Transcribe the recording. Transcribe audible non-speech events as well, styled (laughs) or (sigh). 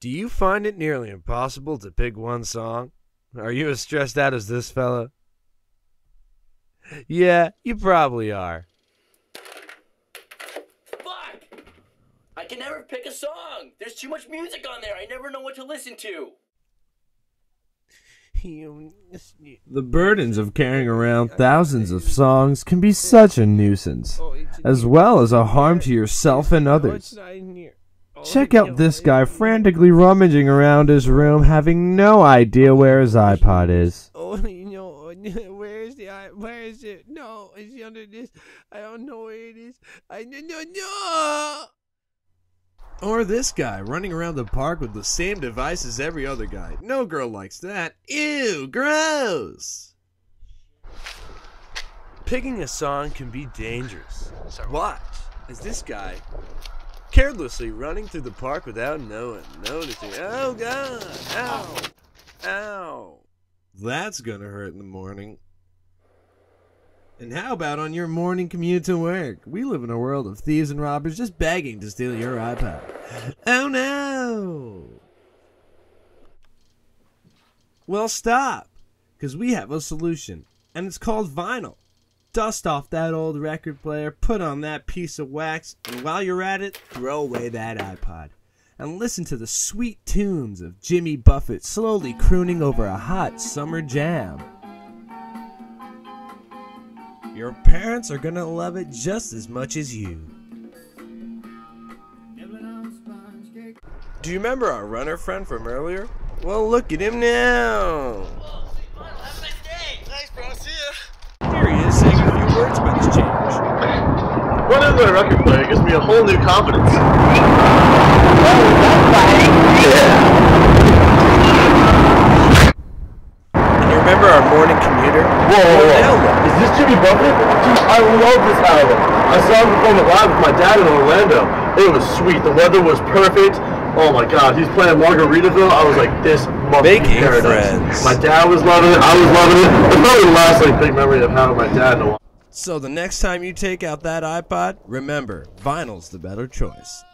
Do you find it nearly impossible to pick one song? Are you as stressed out as this fella? Yeah, you probably are. Fuck! I can never pick a song. There's too much music on there. I never know what to listen to. The burdens of carrying around thousands of songs can be such a nuisance, oh, as well as a harm to yourself and others. Check out this guy frantically rummaging around his room, having no idea where his iPod is. Oh, you know, (laughs) where is the i? Where is it? No, it's under this. I don't know where it is. I no no no. Or this guy running around the park with the same device as every other guy. No girl likes that. Ew, gross. Picking a song can be dangerous. Watch as this guy carelessly running through the park without knowing, noticing. Oh God! Ow! Ow! That's gonna hurt in the morning. And how about on your morning commute to work? We live in a world of thieves and robbers just begging to steal your iPod. Oh no! Well, stop, because we have a solution, and it's called vinyl. Dust off that old record player, put on that piece of wax, and while you're at it, throw away that iPod. And listen to the sweet tunes of Jimmy Buffett slowly crooning over a hot summer jam. Your parents are gonna love it just as much as you. Do you remember our runner friend from earlier? Well, look at him now. Thanks, bro. See ya. Here he is saying a few words about his change. Running the record player gives me a whole new confidence. And you remember our morning commuter? Whoa, whoa, whoa. Is this Jimmy Buffett? Dude, I love this album. I saw him perform it live with my dad in Orlando. It was sweet. The weather was perfect. Oh my god, he's playing Margaritaville. I was like, this must Making be paradise. friends. My dad was loving it. I was loving it. It's probably the last like big memory I've had with my dad in a while. So the next time you take out that iPod, remember, vinyl's the better choice.